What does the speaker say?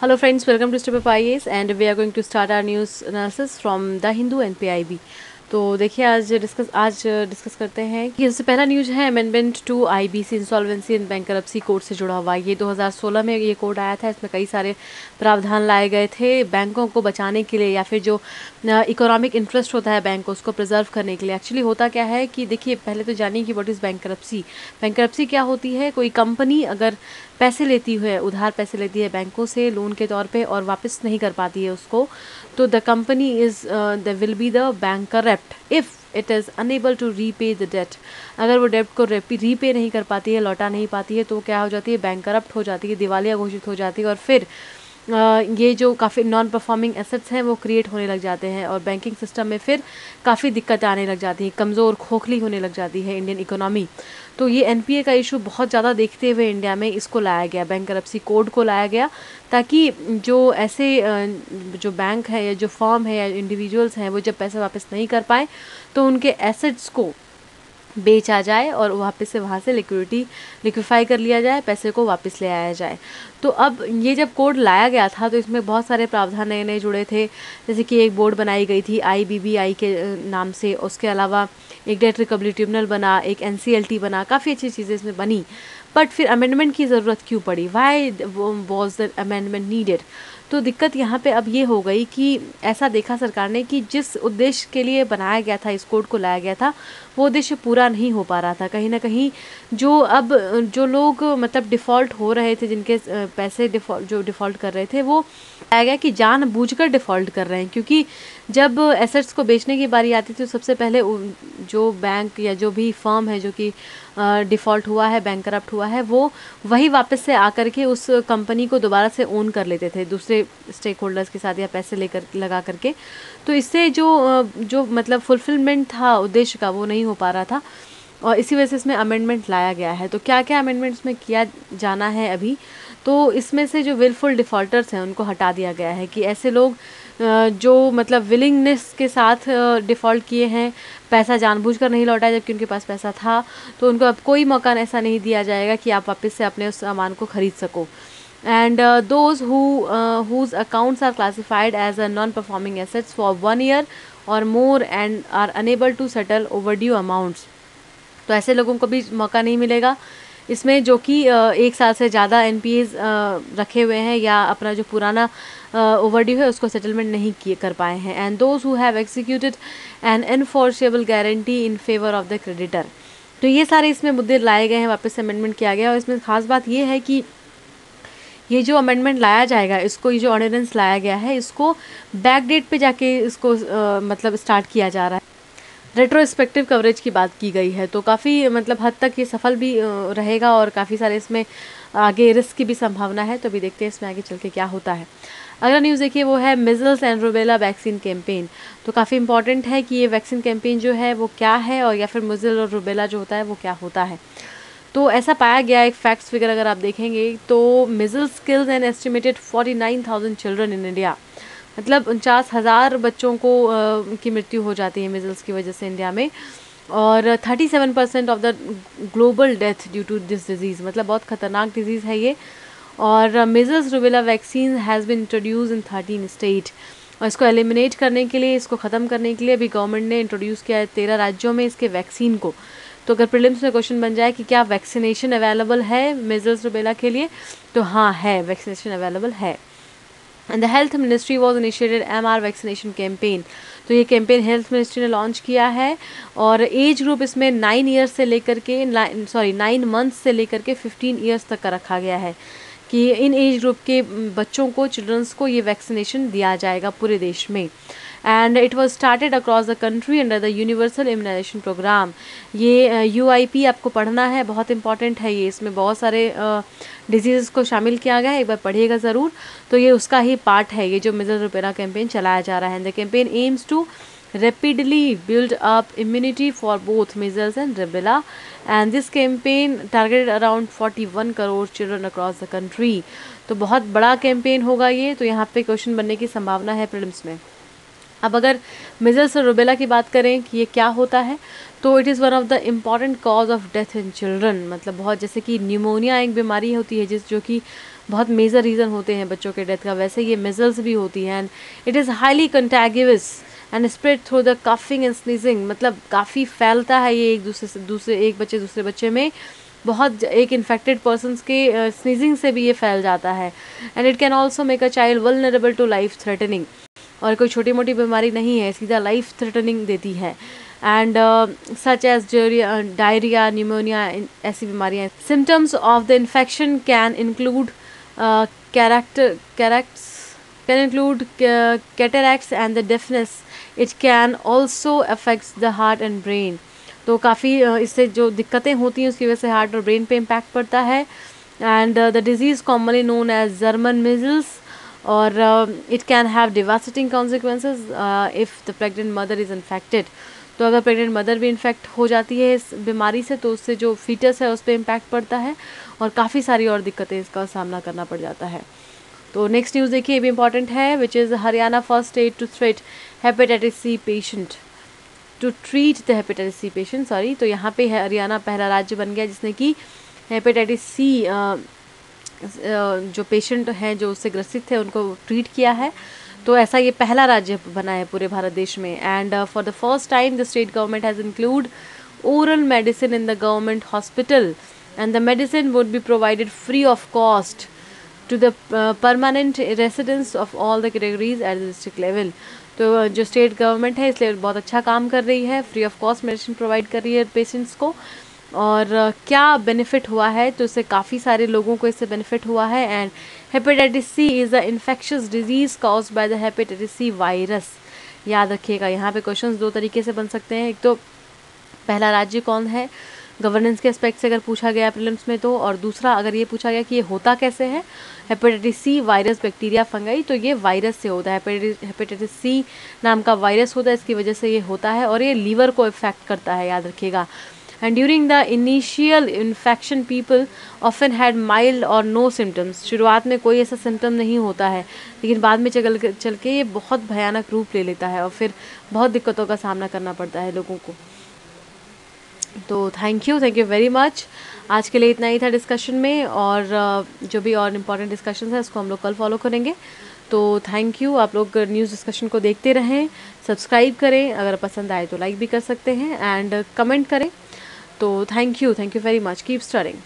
Hello friends, welcome to Step Up IAS and we are going to start our news analysis from The Hindu and PIB. तो देखिए आज discuss आज discuss करते हैं कि सबसे पहला न्यूज़ है amendment to I B IBC insolvency and bankruptcy code से जुड़ा हुआ। ये 2016 में ये कोड आया था इसमें कई सारे प्रावधान लाए गए थे बैंकों को बचाने के लिए या फिर जो इकोनॉमिक इंटरेस्ट होता है बैंक को उसको प्रिजर्व करने के लिए। एक्चुअली होता क्या है कि देखिए पहले तो जानिए कि वॉट इज़ बैंकरप्सी बैंकरप्सी क्या होती है? कोई कंपनी अगर पैसे लेती है, उधार पैसे लेती है बैंकों से लोन के तौर पे और वापस नहीं कर पाती है उसको। तो the company is the will be the bankrupt if it is unable to repay the debt अगर वो डेट को रीपे नहीं कर पाती है, लौटा नहीं पाती है तो क्या हो जाती है? बैंक करप्ट हो जाती है, दिवालिया घोषित हो जाती है और फिर ये जो काफ़ी नॉन परफॉर्मिंग एसेट्स हैं, वो क्रिएट होने लग जाते हैं और बैंकिंग सिस्टम में फिर काफ़ी दिक्कत आने लग जाती है, कमज़ोर, खोखली होने लग जाती है इंडियन इकोनॉमी तो ये एनपीए का इशू बहुत ज़्यादा देखते हुए इंडिया में इसको लाया गया बैंक करप्सी कोड को लाया गया, ताकि जो ऐसे जो बैंक है या जो फॉर्म है या इंडिविजुअल्स हैं, वो जब पैसे वापस नहीं कर पाए तो उनके एसेट्स को बेचा जाए और वापस से वहाँ से लिक्विडिटी लिक्विफाई कर लिया जाए, पैसे को वापस ले आया जाए। तो अब ये जब कोड लाया गया था तो इसमें बहुत सारे प्रावधान नए नए जुड़े थे। जैसे कि एक बोर्ड बनाई गई थी आईबीबीआई के नाम से। उसके अलावा एक डेट रिकवरी ट्रिब्यूनल बना, एक एनसीएलटी बना। काफ़ी अच्छी चीज़ें इसमें बनी। बट फिर अमेंडमेंट की ज़रूरत क्यों पड़ी? Why was the amendment needed तो दिक्कत यहाँ पे अब ये हो गई कि ऐसा देखा सरकार ने कि जिस उद्देश्य के लिए बनाया गया था, इस कोड को लाया गया था, वो उद्देश्य पूरा नहीं हो पा रहा था। कहीं ना कहीं जो अब, जो लोग मतलब डिफ़ॉल्ट हो रहे थे, जिनके पैसे डिफ़ॉल्ट, जो डिफ़ॉल्ट कर रहे थे, वो आया गया कि जान डिफ़ॉल्ट कर रहे हैं। क्योंकि जब एसेट्स को बेचने की बारी आती थी तो सबसे पहले जो बैंक या जो भी फर्म है, जो कि डिफ़ॉल्ट हुआ है बैंक हुआ है, वो वही वापस से आकर के उस कंपनी को दोबारा से ओन कर लेते थे, दूसरे स्टेक होल्डर्स के साथ या पैसे लेकर, लगा करके। तो इससे जो जो मतलब फुलफिलमेंट था, उद्देश्य का, वो नहीं हो पा रहा था और इसी वजह से इसमें अमेंडमेंट लाया गया है। तो क्या क्या अमेंडमेंट इसमें किया जाना है अभी? तो इसमें से जो विलफुल डिफ़ॉल्टर्स हैं उनको हटा दिया गया है कि ऐसे लोग जो मतलब विलिंगनेस के साथ डिफ़ॉल्ट किए हैं पैसा जानबूझकर नहीं लौटाया जबकि उनके पास पैसा था तो उनको अब कोई मौका ऐसा नहीं दिया जाएगा कि आप वापस से अपने उस सामान को ख़रीद सको। And uh, those who uh, whose classified as a non-performing assets for one year or more and are unable to settle overdue amounts तो ऐसे लोगों को भी मौका नहीं मिलेगा। इसमें जो कि एक साल से ज़्यादा NPS रखे हुए हैं या अपना जो पुराना ओवरड्यू है उसको सेटलमेंट नहीं किए कर पाए हैं। And those who have executed an enforceable guarantee in favour of the creditor तो ये सारे इसमें मुद्दे लाए गए हैं वापस अमेंडमेंट किया गया और इसमें खास बात ये है कि ये जो अमेंडमेंट लाया जाएगा इसको ये जो ऑर्डिनेंस लाया गया है इसको बैक डेट पे जाके इसको आ, मतलब स्टार्ट किया जा रहा है। रेट्रोस्पेक्टिव कवरेज की बात की गई है तो काफ़ी मतलब हद तक ये सफल भी रहेगा और काफ़ी सारे इसमें आगे रिस्क की भी संभावना है तो अभी देखते हैं इसमें आगे चल के क्या होता है। अगला न्यूज़ देखिए, वो है measles and rubella vaccine campaign तो काफ़ी इंपॉर्टेंट है कि ये वैक्सीन कैंपेन जो है, वो क्या है और या फिर मिजल और रुबेला जो होता है, वो क्या होता है। तो ऐसा पाया गया एक फैक्ट्स फिगर अगर आप देखेंगे तो measles kills and estimated forty nine thousand children in India मतलब उनचास हज़ार बच्चों को की मृत्यु हो जाती है मिजल्स की वजह से इंडिया में। और 37 percent of the global death due to this disease मतलब बहुत ख़तरनाक डिज़ीज़ है ये। और measles rubella vaccine has been introduced in thirteen state और इसको एलिमिनेट करने के लिए, इसको ख़त्म करने के लिए अभी गवर्नमेंट ने इंट्रोड्यूस किया है तेरह राज्यों में इसके वैक्सीन को। तो अगर प्रिलिम्स में क्वेश्चन बन जाए कि क्या वैक्सीनेशन अवेलेबल है मिजल्स रुबेला के लिए तो हाँ है वैक्सीनेशन अवेलेबल है। And the health ministry was initiated M R vaccination campaign तो ये कैंपेन हेल्थ मिनिस्ट्री ने लॉन्च किया है और एज ग्रुप इसमें नाइन ईयर्स से लेकर के सॉरी नाइन मंथ्स से लेकर के फिफ्टीन ईयर्स तक का रखा गया है कि इन एज ग्रुप के बच्चों को चिल्ड्रंस को ये वैक्सीनेशन दिया जाएगा पूरे देश में। And it was started across the country under the universal immunisation programme ये यू आई पी आपको पढ़ना है, बहुत इंपॉर्टेंट है ये। इसमें बहुत सारे डिज़ीज़ को शामिल किया गया है, एक बार पढ़िएगा ज़रूर। तो ये उसका ही पार्ट है, ये जो मिजल रुपेरा कैंपेन चलाया जा रहा है। The campaign aims to rapidly build up immunity for both measles and rubella. And this campaign targeted around 41 crore children across the country तो बहुत बड़ा कैंपेन होगा ये। तो यहाँ पे क्वेश्चन बनने की संभावना है प्रिलिम्स में। अब अगर मिजल्स और रुबेला की बात करें कि ये क्या होता है तो it is one of the important cause of death in children मतलब बहुत जैसे कि न्यूमोनिया एक बीमारी होती है जिस, जो कि बहुत मेजर रीज़न होते हैं बच्चों के डेथ का। वैसे ये मिजल्स भी होती है and it is highly contagious and spread through the coughing and sneezing मतलब काफ़ी फैलता है ये एक दूसरे से, दूसरे, एक बच्चे, दूसरे बच्चे में। बहुत एक इन्फेक्टेड पर्सनस के स्नीजिंग से भी ये फैल जाता है। And it can also make a child vulnerable to life threatening और कोई छोटी मोटी बीमारी नहीं है, सीधा लाइफ थ्रेटनिंग देती है। And such as diarrhoea pneumonia ऐसी बीमारियाँ symptoms of the infection can include character characts can include cataracts and the deafness it can also affects the heart and brain तो काफ़ी इससे जो दिक्कतें होती हैं, उसकी वजह से हार्ट और ब्रेन पे इम्पैक्ट पड़ता है। And the disease commonly known as German measles और it can have devastating consequences if the pregnant mother is infected तो अगर प्रेगनेंट मदर भी इन्फेक्ट हो जाती है इस बीमारी से तो उससे जो फीटस है, उस पर इम्पैक्ट पड़ता है और काफ़ी सारी और दिक्कतें इसका सामना करना पड़ जाता है। तो नेक्स्ट न्यूज़ देखिए, ये भी इंपॉर्टेंट है which is Haryana first state to threat hepatitis C patient to treat the hepatitis C patient sorry तो यहाँ पे हरियाणा पहला राज्य बन गया, जिसने कि हेपेटाइटिस सी जो पेशेंट हैं, जो उससे ग्रसित थे, उनको ट्रीट किया है। तो ऐसा ये पहला राज्य बना है पूरे भारत देश में। And for the first time the state government has include oral medicine in the government hospital and the medicine would be provided free of cost to the permanent residence of all the categories at the district level तो जो state government है, इसलिए बहुत अच्छा काम कर रही है। Free of cost medicine provide कर रही है पेशेंट्स को। और क्या बेनिफिट हुआ है? तो इससे काफ़ी सारे लोगों को इससे बेनिफिट हुआ है and hepatitis C is a infectious disease cause by the hepatitis C virus याद रखिएगा, यहाँ पे क्वेश्चंस दो तरीके से बन सकते हैं। एक तो पहला राज्य कौन है? गवर्नेंस के एस्पेक्ट से अगर पूछा गया प्रिलिम्स में तो और दूसरा अगर ये पूछा गया कि ये होता कैसे है? Hepatitis C virus bacteria fungi तो ये वायरस से होता है। हेपेटाइटिस सी नाम का वायरस होता है, इसकी वजह से ये होता है और ये लीवर को इफ़ेक्ट करता है, याद रखिएगा। And during the initial infection people often had mild or no symptoms शुरुआत में कोई ऐसा सिम्टम नहीं होता है, लेकिन बाद में चल चल के ये बहुत भयानक रूप ले लेता है और फिर बहुत दिक्कतों का सामना करना पड़ता है लोगों को। तो thank you thank you very much आज के लिए इतना ही था डिस्कशन में और जो भी और इंपॉर्टेंट डिस्कशन है, उसको हम लोग कल फॉलो करेंगे। तो थैंक यू आप लोग न्यूज़ डिस्कशन को देखते रहें सब्सक्राइब करें, अगर पसंद आए तो लाइक भी कर सकते हैं एंड कमेंट करें। तो thank you thank you very much keep stirring